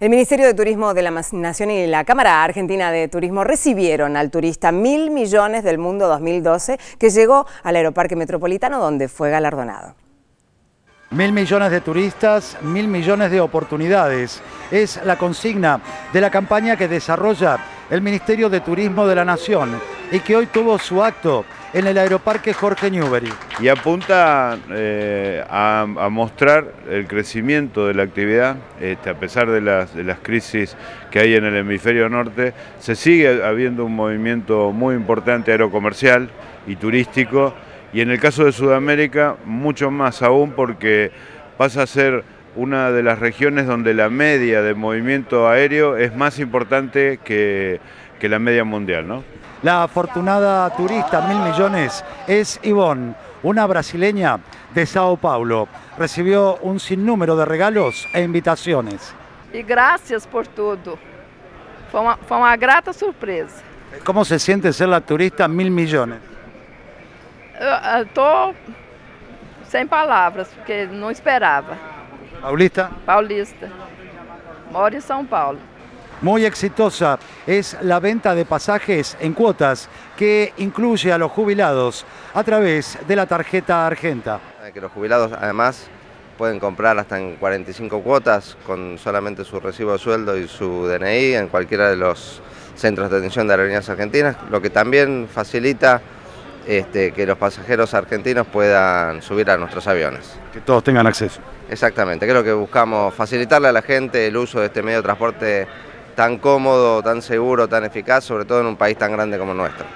El Ministerio de Turismo de la Nación y la Cámara Argentina de Turismo recibieron al turista Mil Millones del Mundo 2012 que llegó al Aeroparque Metropolitano donde fue galardonado. Mil millones de turistas, mil millones de oportunidades. Es la consigna de la campaña que desarrolla el Ministerio de Turismo de la Nación y que hoy tuvo su acto en el Aeroparque Jorge Newbery. Y apunta eh, a, mostrar el crecimiento de la actividad, este, a pesar de las, de las crisis que hay en el hemisferio norte, se sigue habiendo un movimiento muy importante aerocomercial y turístico, y en el caso de Sudamérica mucho más aún porque pasa a ser una de las regiones donde la media de movimiento aéreo es más importante que, que la media mundial. ¿no? La afortunada turista mil millones es Ivonne, una brasileña de Sao Paulo. Recibió un sinnúmero de regalos e invitaciones. Y gracias por todo. Fue una, fue una grata sorpresa. ¿Cómo se siente ser la turista mil millones? Estou sem palavras, porque não esperava. Paulista? Paulista. Moro em São Paulo. Muy exitosa es la venta de pasajes en cuotas que incluye a los jubilados a través de la tarjeta Argenta. Que los jubilados además pueden comprar hasta en 45 cuotas con solamente su recibo de sueldo y su DNI en cualquiera de los centros de atención de aerolíneas argentinas, lo que también facilita este, que los pasajeros argentinos puedan subir a nuestros aviones. Que todos tengan acceso. Exactamente, creo que buscamos facilitarle a la gente el uso de este medio de transporte tan cómodo, tan seguro, tan eficaz, sobre todo en un país tan grande como nuestro.